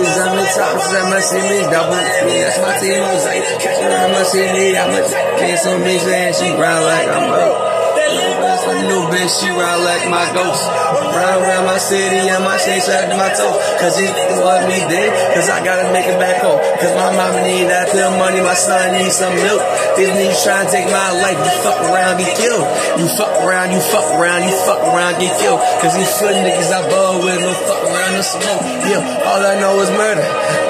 niggas on the top, cause my city double. That's my team, Mosaic. Catch her in my city, I'm a kiss on me, saying she grind like I'm up. New bitch, she ride like my ghost. Round around my city, and my shade shot my toes. Cause he want me dead, cause I gotta make it back home. Cause my mama need that pill money, my son needs some milk. These niggas trying to take my life, you fuck around, get killed. You fuck around, you fuck around, you fuck around, get killed. Cause these foot niggas I ball with, no fuck around, no smoke. Yeah, all I know is murder.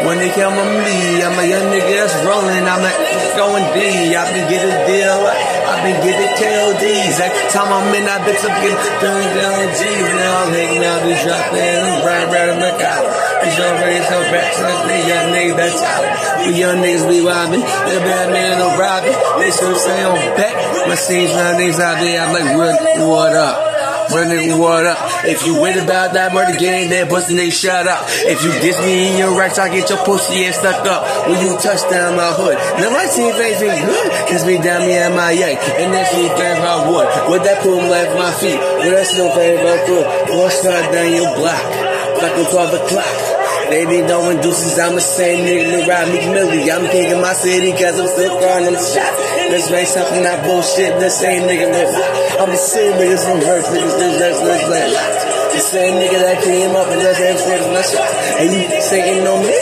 When they come on me, I'm a young nigga that's rolling, I'm like going D. I been get a deal, I been getting KODs. Every time I'm in that bitch, I'm getting down G's. Now I'm hanging out, be dropping, I'm right, in the car. It's already so back to the young niggas that's out. We young niggas be robbing, the bad man no robbing. They still say I'm back. My scenes, young niggas out there, I'm like, what, what up? Running what up? If you win about that murder game, then bustin' they shut up. If you diss me in your rights, I get your pussy ass stuck up. When you touch down my hood. Now my team face be good. Cause me down me at my yank. And then she thinks my wood. With that pool left my feet. With that snow about foot. One shot down your block. Like a 12 o'clock. They be knowing deuces, I'm the same nigga around me Millie. I'm kicking my city cause I'm still crying them shots. Let's make something not bullshit, the same nigga live. I'm the same niggas from hurt niggas, this, this, this, this. The same nigga that came up and just answered my shot. And you saying on me?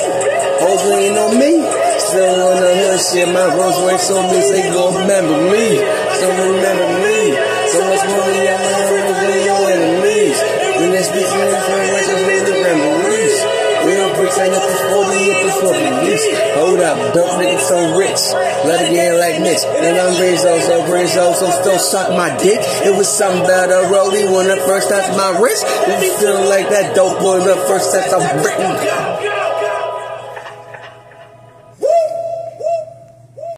Hopefully ain't on me. Still on the hood shit, my Rolls Royce on me, say go remember me. So remember me. So much money, I'm gonna your enemies. When they speak to me, Ain't nothing for me, it's for. Hold up, don't make it so rich. Let it get like Mitch. And I'm Rizzo, so Rizzo, so still suck my dick. It was something about a rollie when I first touched my wrist. It feel like that dope boy the first touch I'm written.